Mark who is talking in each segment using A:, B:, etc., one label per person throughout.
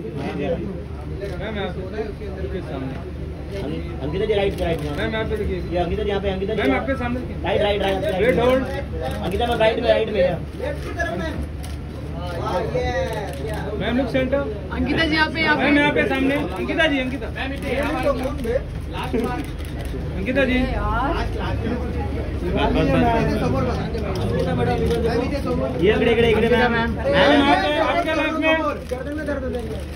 A: Ma'am आपके सामने
B: Ankita ji right right
A: ma'am आप पे
B: ये अंकिता जी यहाँ पे अंकिता जी।
A: मैम आपके सामने
B: right right right
A: wait hold
B: Ankita ma'am right में राइट में।
A: Ma'am look centre
C: Ankita ji यहाँ पे यहाँ
A: मैम यहाँ
C: पे
A: पे सामने। अंकिता जी अंकिता। अंकिता जी।
B: ये इकडे इकडे इकडे मॅम।
A: मैम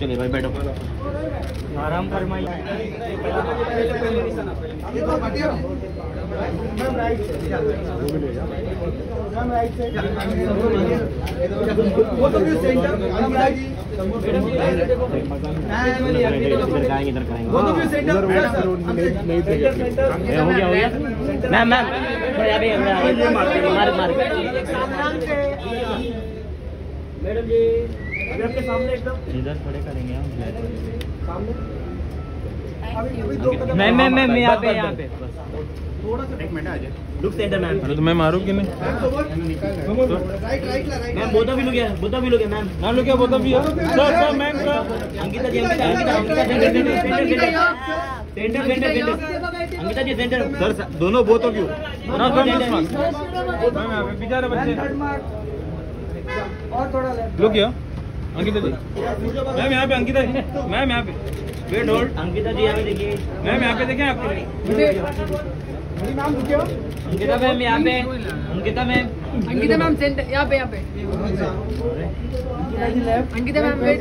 B: चलिए भाई बैठो। आराम फरमाइए। इधर कराएँगे इधर कराएँगे हो गया हो गया मैम मैम थोड़ा यहाँ पे मार मार मैडम जी अभी आपके सामने एकदम इधर खड़े करेंगे हम मैम मैम मैम यहाँ पे यहाँ पे। लुक सेंटर मैम
A: अरे तो मैं मारू कि नहीं
B: मैम बोधा भी लोग बोधा भी लोग मैम
A: मैम लोग क्या बोलता भी है। Sir sir ma'am sir
B: Ankita ji Ankita Ankita Ankita centre centre centre centre Ankita ji centre
A: sir दोनों बोतो क्यों? ना पे बेचारे बच्चे। लोग क्या अंकिता जी मैम यहाँ पे अंकिता जी मैम यहाँ पे वेट होल्ड
B: अंकिता जी यहाँ पे देखिए
A: मैम यहाँ पे देखें आपको
B: अंकिता मैम यहाँ पे Ankita ma'am
C: Ankita ma'am centre यहाँ पे यहाँ पे अंकिता मैम वेट